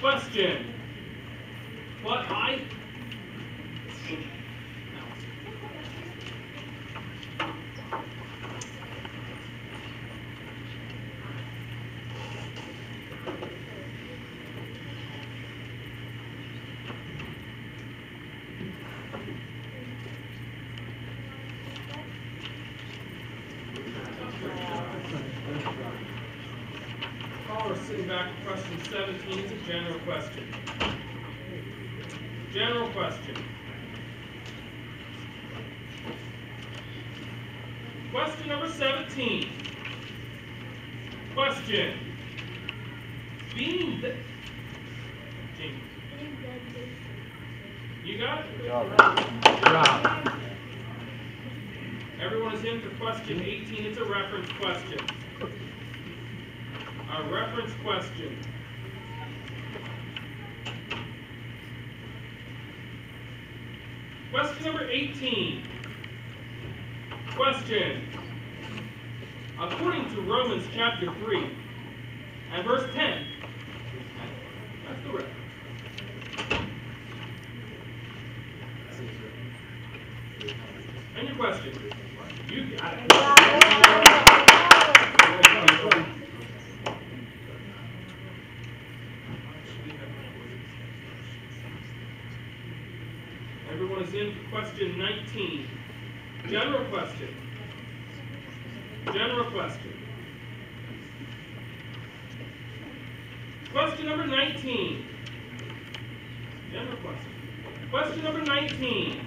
Question. What I Caller sitting back for question 17 is a general question. General question. Question number 17. Question. Being the... Jamie, you got it? Job. Everyone is in for question 18. It's a reference question. A reference question. Question number 18. Question. According to Romans chapter 3 and verse 10, that's the reference. And your question. You got it. Everyone is in for question 19. General question. General question. Question number 19. General question. Question number 19.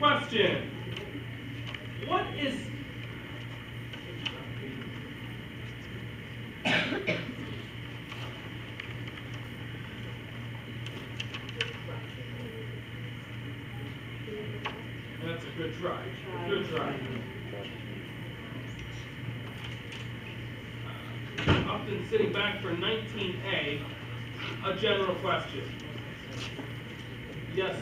Question. What is That's a good try. Good try. Uh, Upton sitting back for 19A, a general question. Yes.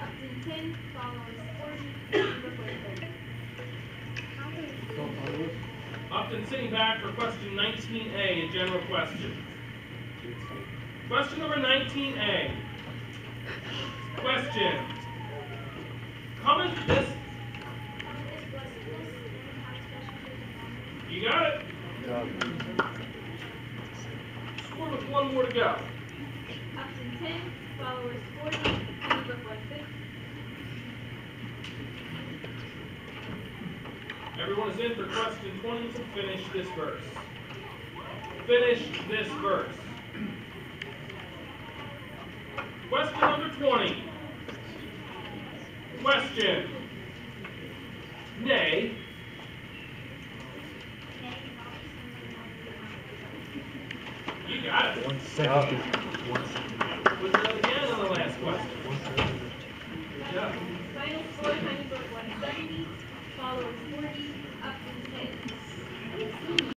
Upton 10 follows 40 before 30. Upton sitting back for question 19A, a general question. Question number 19A. Question. Comment this. Is blessedness and how special is You got it. Score with one more to go. Upton 10 followers 40 before 50. Everyone is in for question 20 to finish this verse. Finish this verse. Question number 20. Question. Nay. You got it. One seventy. One seventy. Was it again on the last question? One seventy. Yeah. Final score Honey Brook 170 followers 40 Upton 10.